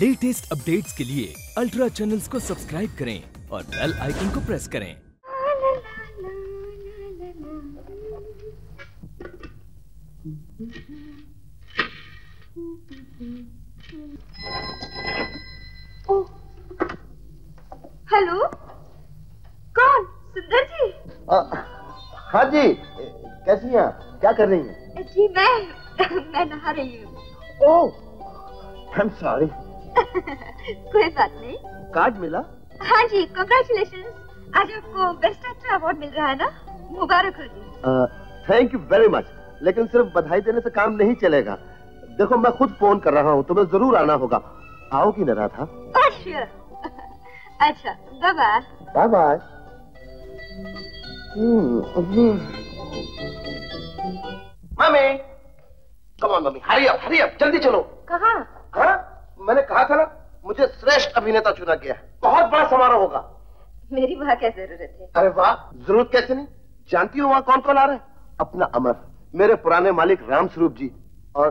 Latest updates के लिए ultra channels को सब्सक्राइब करें और बेल आइकन को प्रेस करें। हेलो? कौन? सुंदर जी? आ, हाँ जी कैसी हैं क्या कर रही हैं? जी मैं मैं नहा रही हूँ। ओह आई एम सॉरी कोई बात नहीं। कार्ड मिला? हाँ जी कंग्रेचुलेशन आज आपको बेस्ट एक्टर अवार्ड मिल रहा है ना? मुबारक हो जी। थैंक यू वेरी मच लेकिन सिर्फ़ बधाई देने से काम नहीं चलेगा। देखो मैं खुद फ़ोन कर रहा हूँ तुम्हें ज़रूर आना होगा। आओगी ना राधा? श्योर अच्छा bye bye bye bye mummy! Come on mummy. Hurry up hurry up जल्दी चलो। कहाँ? हाँ? मैंने कहा था ना मुझे श्रेष्ठ अभिनेता चुना गया है। बहुत बड़ा समारोह होगा। मेरी वहाँ क्या ज़रूरत है? अरे वाह ज़रूरत कैसे नहीं? जानती हो वहाँ कौन कौन आ रहा है? अपना अमर मेरे पुराने मालिक राम स्वरूप जी और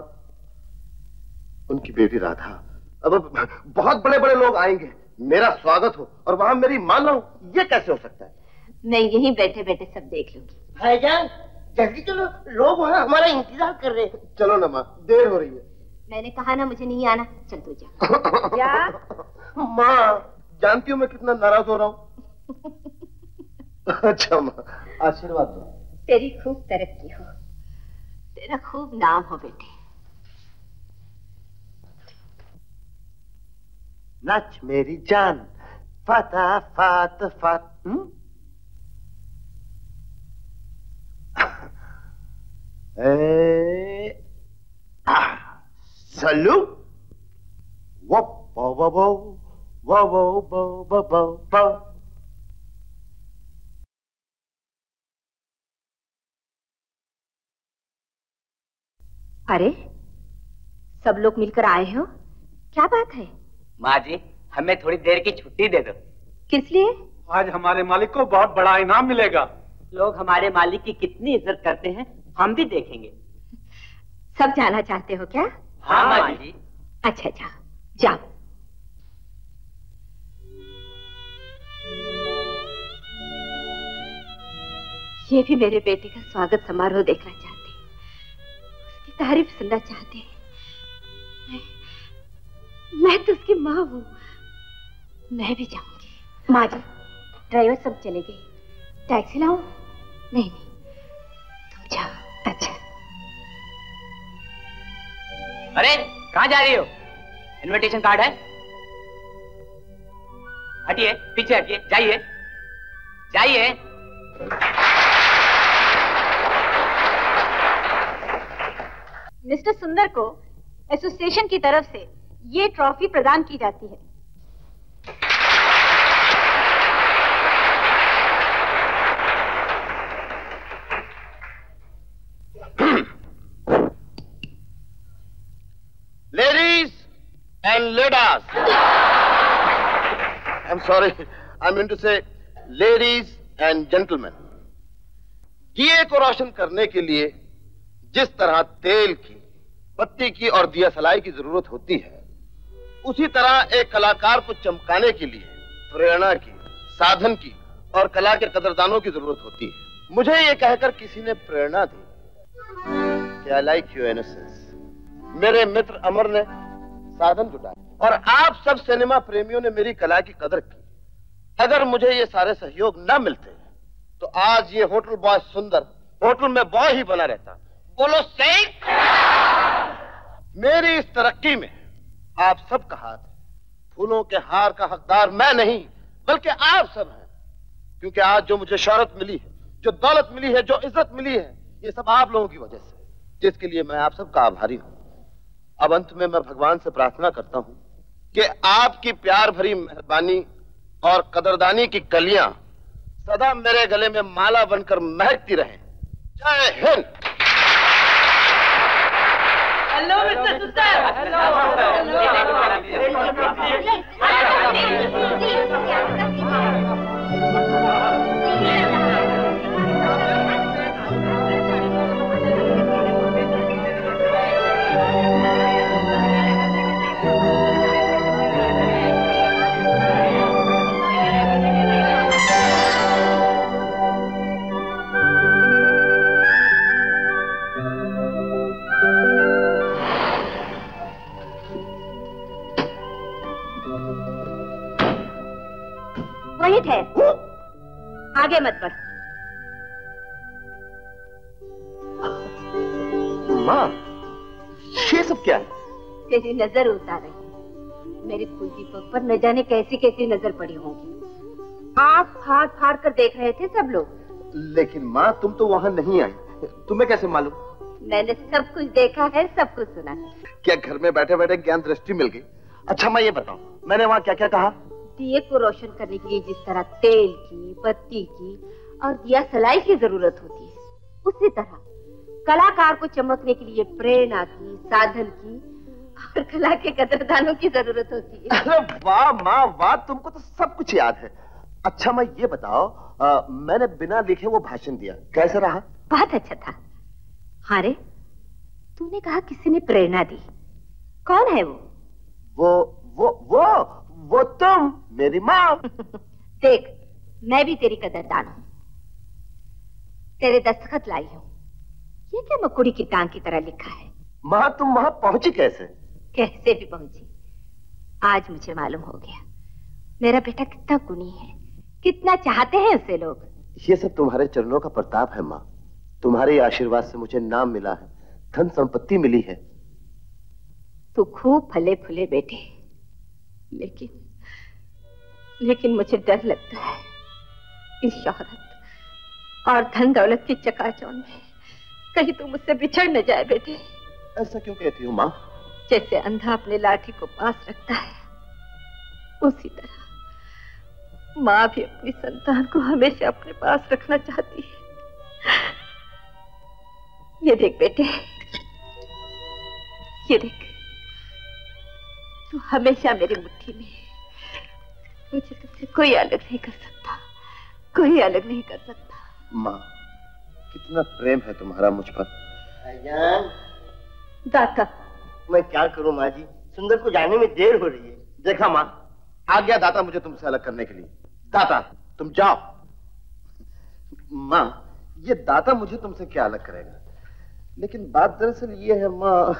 उनकी बेटी राधा। अब बहुत बड़े बड़े लोग आएँगे। मेरा स्वागत हो और वहाँ मेरी मान लो ये कैसे हो सकता है? मैं यहीं बैठे बैठे सब देख लूँगी। भाईजान जल्दी चलो। लोग वहाँ हमारा इंतज़ार कर रहे हैं। चलो ना माँ देर हो रही है। मैंने कहा ना मुझे नहीं आना। चल तू जा। क्या? माँ जानती हूँ मैं कितना नाराज़ हो रहा हूँ। अच्छा माँ आशीर्वाद दो। तेरी खूब तरक्की हो। तेरा खूब नाम हो बेटे। नच मेरी जान फता फात फात हम्म? ए, पल्लू वो बो बो बो वो वो बो बो बो बो अरे सब लोग मिलकर आए हो? क्या बात है? माँ जी हमें थोड़ी देर की छुट्टी दे दो। किस लिए? आज हमारे मालिक को बहुत बड़ा इनाम मिलेगा। लोग हमारे मालिक की कितनी इज़्ज़त करते हैं हम भी देखेंगे। सब जाना चाहते हो क्या? हाँ माँ जी। अच्छा जाओ जाओ। ये भी मेरे बेटे का स्वागत समारोह देखना चाहते हैं। उसकी तारीफ़ सुनना चाहते हैं। मैं, मैं तो उसकी माँ हूँ। मैं भी जाऊँगी। माँ जी ड्राइवर सब चले गए। टैक्सी लाऊं नहीं नहीं। तुम जाओ। अच्छा। अरे, कहाँ जा रही हो? इनविटेशन कार्ड है? हटिए, पीछे हटिए, जाइए। जाइए। मिस्टर सुंदर को एसोसिएशन की तरफ़ से ये ट्रॉफी प्रदान की जाती है Ladies and leaders. I'm sorry. I mean to say, ladies and gentlemen. दिए को रोशन करने के लिए जिस तरह तेल की बत्ती की और दिया सलाई की ज़रूरत होती है, उसी तरह एक कलाकार को चमकाने के लिए, प्रेरणा की, साधन की और कला के कदरदानों की ज़रूरत होती है मुझे ये कहकर किसी ने प्रेरणा दी आई लाइक यू इनोसेंस मेरे मित्र अमर ने साधन जुटाया और आप सब सिनेमा प्रेमियों ने मेरी कला की कदर की। अगर मुझे ये सारे सहयोग न मिलते तो आज ये होटल बॉय सुंदर, होटल में बॉय ही बना रहता। बोलो सही। मेरी इस तरक्की में आप सब का हाथ फूलों के हार का हकदार मैं नहीं, बल्कि आप सब हैं। क्योंकि आज जो मुझे शोहरत मिली है, जो दौलत मिली है, जो इज़्ज़त मिली है, ये सब आप लोगों की वजह से जिसके लिए मैं आप सबका आभारी हूँ। अब अंत में मैं भगवान से प्रार्थना करता हूँ कि आपकी प्यार भरी मेहरबानी और कदरदानी की कलियाँ सदा मेरे गले में माला बनकर महकती रहें। जय हिंद। हेलो मिस्टर सुंदर वहीं मत बढ़ माँ ये सब क्या है? तेरी नज़र उतार रही। मेरे कुलदीपक पर न जाने कैसी कैसी नज़र पड़ी होंगी। आँख फाड़ फाड़ कर देख रहे थे सब लोग। लेकिन माँ तुम तो वहाँ नहीं आई। तुम्हें कैसे मालूम? मैंने सब कुछ देखा है सब कुछ सुना है। क्या घर में बैठे बैठे ज्ञान दृष्टि मिल गई? अच्छा मैं ये बताऊँ मैंने वहाँ क्या क्या कहा? दिए को रोशन करने के लिए जिस तरह तेल की बत्ती की और दिया सलाई की ज़रूरत होती है उसी तरह कलाकार को चमकने के लिए प्रेरणा की साधन की और कला के कदरदानों की ज़रूरत होती है। अरे वाह माँ वाह तुमको तो सब कुछ याद है। अच्छा मैं ये बताओ आ, मैंने बिना लिखे वो भाषण दिया कैसा रहा? बहुत अच्छा था। हाँ रे तूने कहा किसी ने प्रेरणा दी। कौन है वो? वो मेरी माँ। देख मैं भी तेरी कदरदान हूँ। तेरे दस्तखत लाई हूँ। ये क्या मकुड़ी की टांग की तरह लिखा है? माँ तुम वहाँ पहुँची कैसे? कैसे भी पहुँची। आज मुझे मालूम हो गया। मेरा बेटा कितना गुणी है। कितना चाहते हैं उसे लोग। ये सब तुम्हारे चरणों का प्रताप है माँ। तुम्हारे आशीर्वाद से मुझे नाम मिला है। धन संपत्ति मिली है। तू खूब फले फूले बेटे। लेकिन लेकिन मुझे डर लगता है इस शोहरत और धन दौलत की चकाचौंध में कहीं तू मुझसे बिछड़ न जाए बेटे। ऐसा क्यों कहती हूँ माँ? जैसे अंधा अपने लाठी को पास रखता है उसी तरह माँ भी अपनी संतान को हमेशा अपने पास रखना चाहती है। ये देख बेटे ये देख तू हमेशा मेरी मुट्ठी में मुझे तुझसे कोई अलग नहीं कर सकता। कोई अलग नहीं कर सकता। माँ कितना प्रेम है तुम्हारा मुझ पर। भाईजान दाता। मैं क्या करूँ माँ जी? सुंदर को जाने में देर हो रही है। देखा माँ आ गया दाता मुझे तुमसे अलग करने के लिए। दाता तुम जाओ। माँ ये दाता मुझे तुमसे क्या अलग करेगा? लेकिन बात दरअसल ये है माँ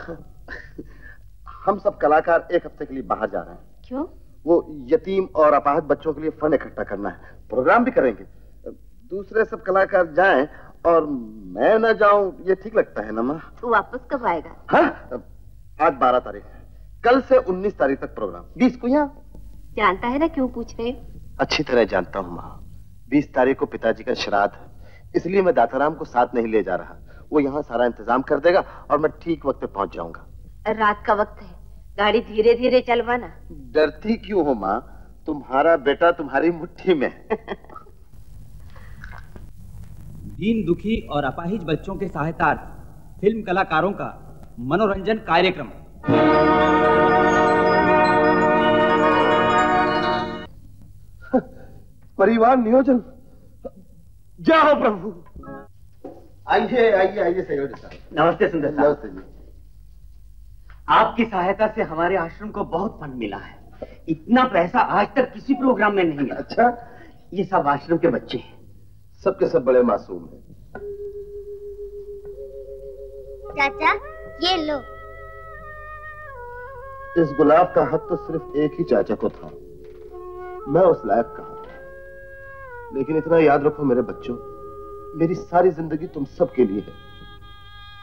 हम सब कलाकार एक हफ़्ते के लिए बाहर जा रहे हैं। क्यों? वो यतीम और अपाहज बच्चों के लिए फंड इकट्ठा करना है। प्रोग्राम भी करेंगे। दूसरे सब कलाकार जाएँ और मैं ना जाऊँ ये ठीक लगता है ना माँ? तू वापस कब आएगा? हाँ आज बारह तारीख कल से उन्नीस तारीख तक प्रोग्राम। बीस को यहाँ? जानता है ना क्यों पूछ रहे अच्छी तरह जानता हूँ माँ। बीस तारीख को पिताजी का श्राद्ध है। इसलिए मैं दाताराम को साथ नहीं ले जा रहा। वो यहाँ सारा इंतज़ाम कर देगा और मैं ठीक वक्त पे पहुँच जाऊँगा। रात का वक्त है। गाड़ी धीरे धीरे चलवाना। डरती क्यों हो माँ? तुम्हारा बेटा तुम्हारी मुट्ठी में दीन दुखी और अपाहिज बच्चों के सहायतार्थ फ़िल्म कलाकारों का मनोरंजन कार्यक्रम। परिवार नियोजन। जाओ प्रभु। आइए आइए आइए साहब। नमस्ते सुंदर नमस्ते जी। आपकी सहायता से हमारे आश्रम को बहुत फंड मिला है। इतना पैसा आज तक किसी प्रोग्राम में नहीं अच्छा। ये सब आश्रम के बच्चे हैं। सबके सब बड़े मासूम हैं। चाचा ये लो। इस गुलाब का हक तो सिर्फ़ एक ही चाचा को था। मैं उस लायक कहा लेकिन इतना याद रखो मेरे बच्चों मेरी सारी ज़िंदगी तुम सबके लिए है।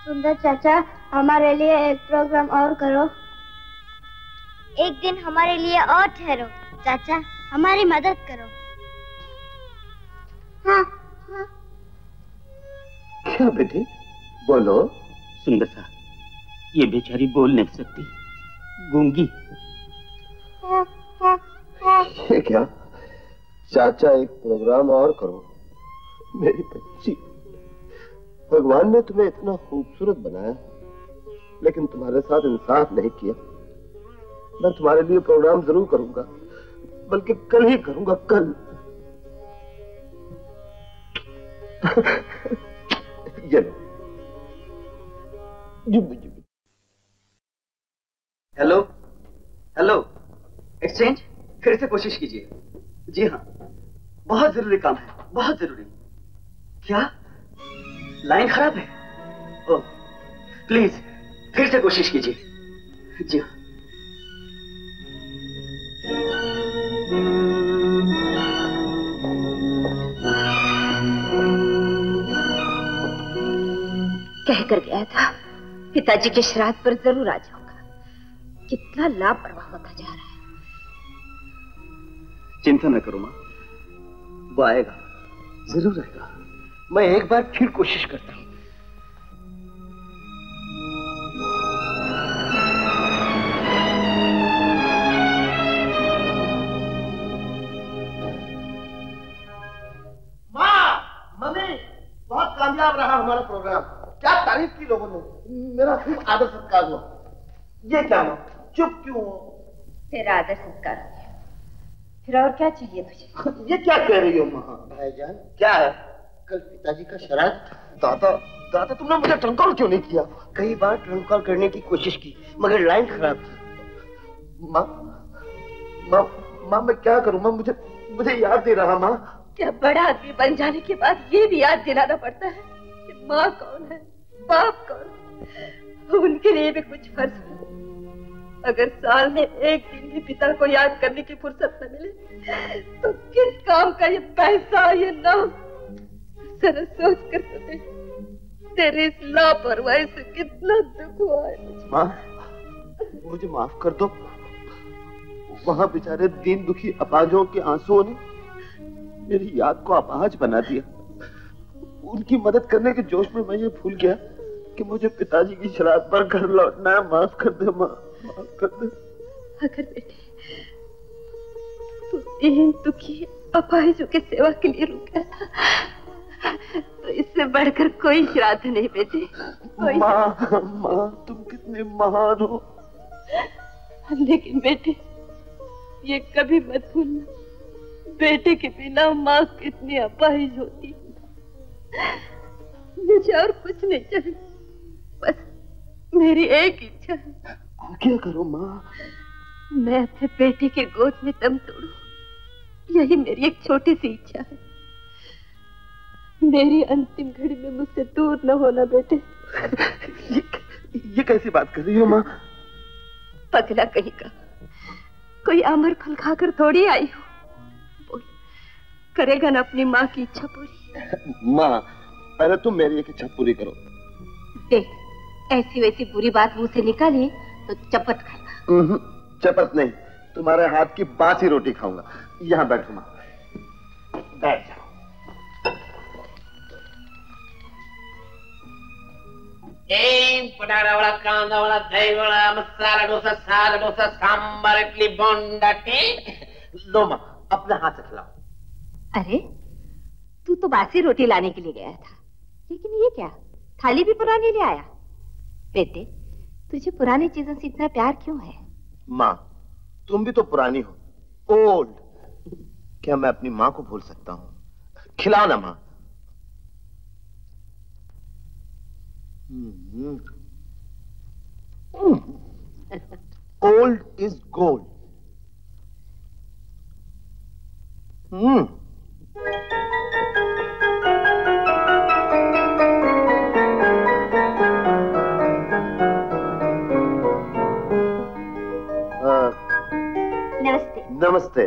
सुंदर चाचा हमारे लिए एक प्रोग्राम और करो। एक दिन हमारे लिए और ठहरो। चाचा हमारी मदद करो। हाँ हाँ। क्या बेटी? बोलो। सुंदर साहब ये बेचारी बोल नहीं सकती। गूँगी। हाँ हाँ हाँ। ये क्या? चाचा एक प्रोग्राम और करो। मेरी बच्ची। भगवान ने तुम्हें इतना खूबसूरत बनाया लेकिन तुम्हारे साथ इंसाफ नहीं किया। मैं तुम्हारे लिए प्रोग्राम ज़रूर करूँगा, बल्कि कल ही करूँगा, कल। ये हेलो हेलो, एक्सचेंज, फिर से कोशिश कीजिए। जी हाँ बहुत ज़रूरी काम है, बहुत ज़रूरी। क्या? लाइन खराब है? ओ, प्लीज़ फिर से कोशिश कीजिए। जी हाँ। कहकर गया था पिताजी के श्राद्ध पर ज़रूर आ जाऊँगा। कितना लापरवाह होता जा रहा है। चिंता न करो माँ वो आएगा ज़रूर आएगा। मैं एक बार फिर कोशिश करता हूँ। माँ मम्मी बहुत कामयाब रहा हमारा प्रोग्राम क्या तारीफ़ की लोगों ने? मेरा खूब आदर सत्कार हुआ। ये क्या माँ चुप क्यों हो? तेरा आदर सत्कार फिर और क्या चाहिए तुझे? ये क्या कह रही हो माँ? भाईजान क्या है? कल पिताजी का श्राद्ध दादा दादा तुमने मुझे ट्रंक कॉल क्यों नहीं किया? कई बार ट्रंक कॉल करने की कोशिश की मगर लाइन खराब थी। माँ माँ माँ मैं क्या करूँ? माँ मुझे मुझे याद नहीं रहा माँ। क्या बड़ा आदमी बन जाने के बाद ये भी याद दिलाना पड़ता है कि माँ कौन है बाप कौन है? उनके लिए भी कुछ फ़र्ज़ है। अगर साल में एक दिन भी पिता को याद करने की फुर्सत न मिले तो किस काम का ये पैसा ये नाम? जरा सोच कर तो देख तेरे इस लापरवाही से कितना दुख हुआ है माँ मुझे माफ़ कर दो. वहाँ बेचारे दीन दुखी अपाजों के आंसुओं ने मेरी याद को अपाज बना दिया. उनकी मदद करने के जोश में मैं ये भूल गया कि मुझे पिताजी की शराब पर घर लौटना है. माफ़ कर दे माँ माफ़ कर दे. अगर बेटे तू दीन दुखी अपाहिजों की सेवा के लिए रुका था इससे बढ़कर कोई श्राद्ध नहीं बेटे। माँ माँ तुम कितने महान हो। लेकिन बेटे ये कभी मत भूलना। बेटे के बिना माँ कितनी अपाहिज होती मुझे और कुछ नहीं चाहिए। बस मेरी एक इच्छा है। क्या करो माँ? मैं अपने बेटे के गोद में दम तोड़ू। यही मेरी एक छोटी सी इच्छा है। मेरी अंतिम घड़ी में मुझसे दूर न होना बेटे। ये ये कैसी बात कर रही हो माँ? पगला कहीं का। कोई अमर फल खाकर थोड़ी आई हो। बोल करेगा ना अपनी माँ की इच्छा पूरी? माँ पहले तुम मेरी एक इच्छा पूरी करो। देख ऐसी वैसी बुरी बात मुँह से निकाली तो चपत खाएगा चपत नहीं तुम्हारे हाथ की बासी रोटी खाऊँगा। यहाँ बैठो माँ। बैठ जाओ ಏನ್ ಪಟಾಡ ಒಳ ಕಾಂದ ಒಳ ದೈ ಒಳ ಮಸಾಲ ಡೋಸಾ ಸಾಲ ಡೋಸಾ ಸಾಂಬಾರ್ ಇಡ್ಲಿ ಬೊಂಡಟಿ लो माँ अपने हाथ से खिलाओ अरे तू तो बासी रोटी लाने के लिए गया था लेकिन ये क्या थाली भी पुरानी ले आया बेटे तुझे पुरानी चीजों से इतना प्यार क्यों है माँ तुम भी तो पुरानी हो ओल्ड क्या मैं अपनी माँ को भूल सकता हूँ खिलाओ ना माँ old is gold hmm uh, नमस्ते। नमस्ते।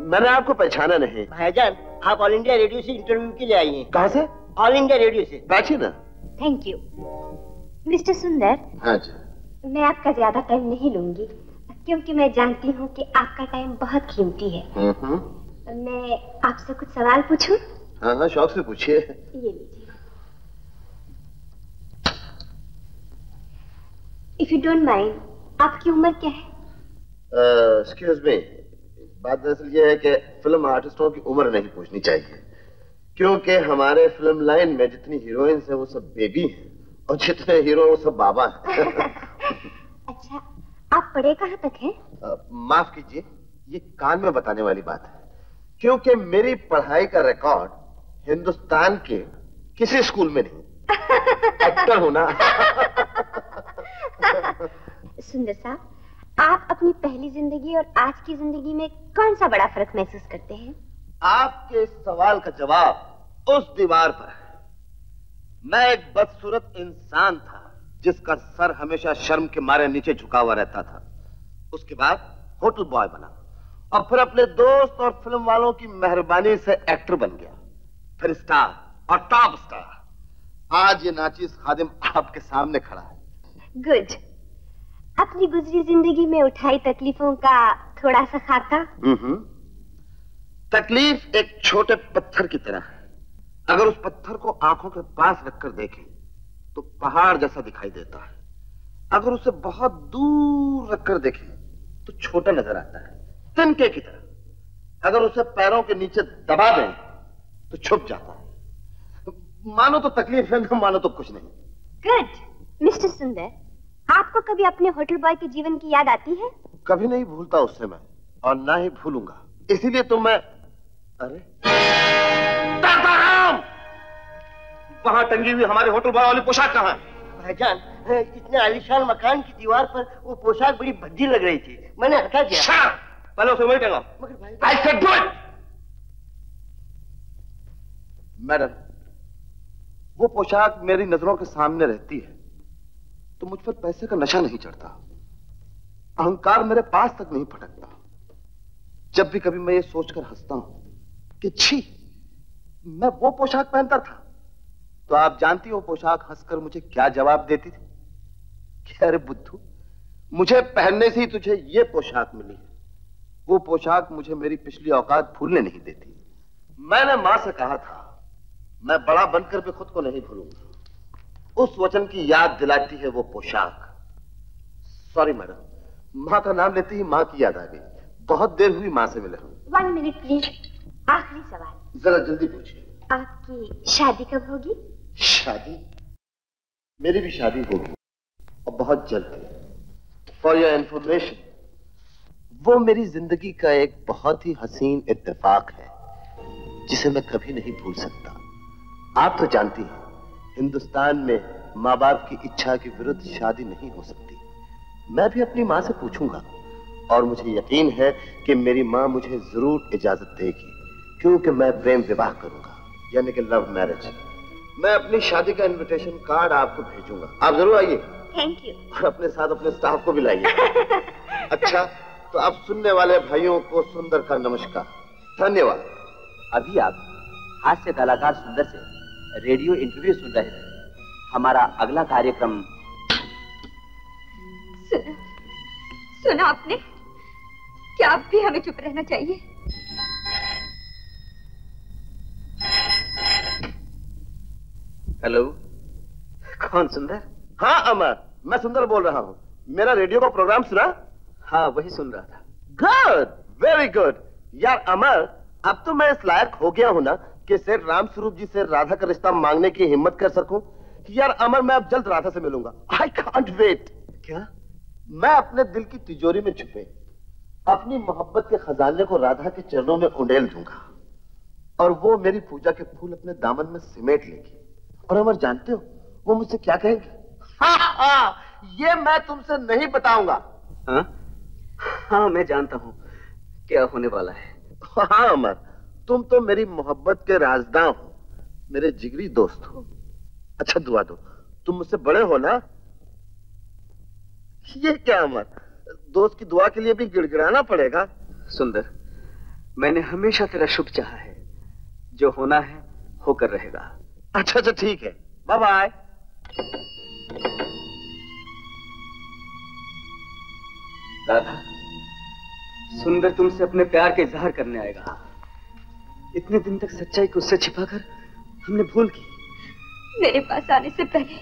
मैंने आपको पहचाना नहीं। भाईजान आप ऑल इंडिया रेडियो से इंटरव्यू के लिए आई हैं। कहाँ से? ऑल इंडिया रेडियो से। बैठिए ना। थैंक यू मिस्टर सुंदर हाँ जी। मैं आपका ज़्यादा टाइम नहीं लूँगी क्योंकि मैं जानती हूँ कि आपका टाइम बहुत कीमती है। मैं आपसे कुछ सवाल पूछूँ? हाँ हाँ शौक से पूछिए। ये लीजिए। इफ़ यू डोंट माइंड आपकी उम्र क्या है? एक्सक्यूज uh, मी बात दरअसल ये है कि फ़िल्म आर्टिस्टों की उम्र नहीं पूछनी चाहिए। क्योंकि हमारे फ़िल्म लाइन में जितनी हीरोइंस है वो सब बेबी हैं और जितने हीरो वो सब बाबा हैं। अच्छा आप पढ़े कहाँ तक हैं? माफ़ कीजिए ये कान में बताने वाली बात है। क्योंकि मेरी पढ़ाई का रिकॉर्ड हिंदुस्तान के किसी स्कूल में नहीं। एक्टर हूँ ना। सुंदर साहब आप अपनी पहली ज़िंदगी और आज की ज़िंदगी में कौन सा बड़ा फ़र्क महसूस करते हैं? आपके इस सवाल का जवाब उस दीवार पर है। मैं एक बदसूरत इंसान था जिसका सर हमेशा शर्म के मारे नीचे झुका हुआ रहता था। उसके बाद होटल बॉय बना और फिर अपने दोस्त और फ़िल्म वालों की मेहरबानी से एक्टर बन गया फिर स्टार और टॉप स्टार। आज ये नाचीज खादिम आपके सामने खड़ा है। गुड। अपनी गुजरी ज़िंदगी में उठाई तकलीफों का थोड़ा सा खाका? हम्म। तकलीफ़ एक छोटे पत्थर की तरह है। अगर उस पत्थर को आँखों के पास रखकर देखें तो पहाड़ जैसा दिखाई देता है। अगर उसे बहुत दूर रखकर देखें तो छोटा नज़र आता है। तिनके की तरह। अगर उसे पैरों के नीचे दबा दें तो छुप जाता है। मानो तो तकलीफ़ है न मानो तो कुछ नहीं। गुड मिस्टर सुंदर आपको कभी अपने होटल बॉय के जीवन की याद आती है? कभी नहीं भूलता उससे मैं और ना ही भूलूँगा। इसीलिए तो मैं अरे। दादाराम! वहाँ टंगी हुई हमारे होटल बॉय वाली पोशाक कहाँ? है भाईजान इतने आलिशान मकान की दीवार पर वो पोशाक बड़ी भद्दी लग रही थी। मैंने हटा दिया। पहले उसे वही टंगा मगर भाई I said do it! Madam वो पोशाक मेरी नज़रों के सामने रहती है तो मुझ पर पैसे का नशा नहीं चढ़ता। अहंकार मेरे पास तक नहीं फटकता। जब भी कभी मैं ये सोचकर हंसता हूँ कि छी, मैं वो पोशाक पहनता था। तो आप जानती हो पोशाक हंसकर मुझे क्या जवाब देती थी? अरे बुद्धू, मुझे पहनने से ही तुझे ये पोशाक मिली वो पोशाक मुझे मेरी पिछली औकात भूलने नहीं देती। मैंने माँ से कहा था, मैं बड़ा बनकर भी खुद को नहीं भूलूँगा। उस वचन की याद दिलाती है वो पोशाक। सॉरी मैडम माँ का नाम लेते ही माँ की याद आ गई। बहुत देर हुई माँ से मिले हम वन मिनट प्लीज़ आखिरी सवाल। जरा जल्दी पूछिए। आपकी शादी कब होगी? शादी? मेरी भी शादी होगी। और बहुत जल्द। फॉर योर इंफॉर्मेशन वो मेरी ज़िंदगी का एक बहुत ही हसीन इत्तेफाक है जिसे मैं कभी नहीं भूल सकता। आप तो जानती हैं हिंदुस्तान में माँ बाप की इच्छा के विरुद्ध शादी नहीं हो सकती। मैं भी अपनी माँ से पूछूँगा और मुझे यकीन है कि मेरी माँ मुझे ज़रूर इजाज़त देगी। क्योंकि मैं प्रेम विवाह करूँगा यानी कि लव मैरिज मैं अपनी शादी का इनविटेशन कार्ड आपको भेजूँगा। आप ज़रूर आइए। थैंक यू और अपने साथ अपने स्टाफ को भी लाइए। अच्छा तो आप सुनने वाले भाइयों को सुंदर का नमस्कार। धन्यवाद। अभी आप हास्य कलाकार सुंदर से रेडियो इंटरव्यू सुन रहे थे हमारा अगला कार्यक्रम सुना सुना आपने? क्या आप भी हमें चुप रहना चाहिए? हेलो कौन सुंदर? हाँ अमर। मैं सुंदर बोल रहा हूँ। मेरा रेडियो का प्रोग्राम सुना? हाँ वही सुन रहा था। गुड वेरी गुड यार, अमर, अब तो मैं इस लायक हो गया हूँ ना कि सेठ राम स्वरूप जी से राधा का रिश्ता मांगने की हिम्मत कर सकूँ। यार, अमर, मैं अब जल्द राधा से मिलूँगा। आई कांट वेट क्या? मैं अपने दिल की तिजोरी में छुपे। अपनी मोहब्बत के खजाने को राधा के चरणों में उंडेल दूँगा। और वो मेरी पूजा के फूल अपने दामन में सिमेट लेगी। और अमर जानते हो वो मुझसे क्या कहेगी? हाँ, हाँ, ये मैं तुमसे नहीं बताऊँगा। हाँ? हाँ मैं जानता हूँ क्या होने वाला है। हाँ अमर तुम तो मेरी मोहब्बत के राजदां हो मेरे जिगरी दोस्त हो। अच्छा दुआ दो तुम मुझसे बड़े हो ना? ये क्या अमर दोस्त की दुआ के लिए भी गिड़गिड़ाना पड़ेगा? सुंदर मैंने हमेशा तेरा शुभ चाहा है जो होना है होकर रहेगा। अच्छा अच्छा ठीक है। बाय बाय राधा सुंदर तुमसे अपने प्यार के इजहार करने आएगा। इतने दिन तक सच्चाई को उससे छिपाकर हमने भूल की। मेरे पास आने से पहले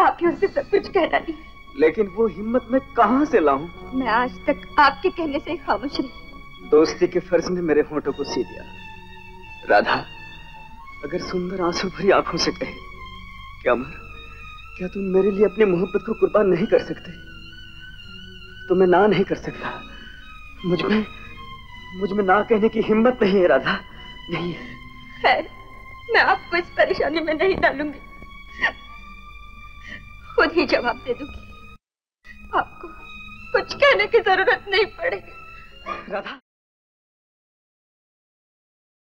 आप ही उसे सब कुछ कह डाली। लेकिन वो हिम्मत मैं कहाँ से लाऊं? मैं आज तक आपके कहने से ही खामोश रही। दोस्ती के फ़र्ज़ ने मेरे होठों को सी दिया। राधा अगर सुंदर आँसू भरी आँखों से कहे क्या अमर क्या तुम मेरे लिए अपनी मोहब्बत को कुर्बान नहीं कर सकते? तो मैं ना नहीं कर सकता। मुझमें मुझमें ना कहने की हिम्मत नहीं है राधा। नहीं है। खैर मैं आपको इस परेशानी में नहीं डालूँगी। खुद ही जवाब दे दूँगी। आपको कुछ कहने की ज़रूरत नहीं पड़ेगी। राधा।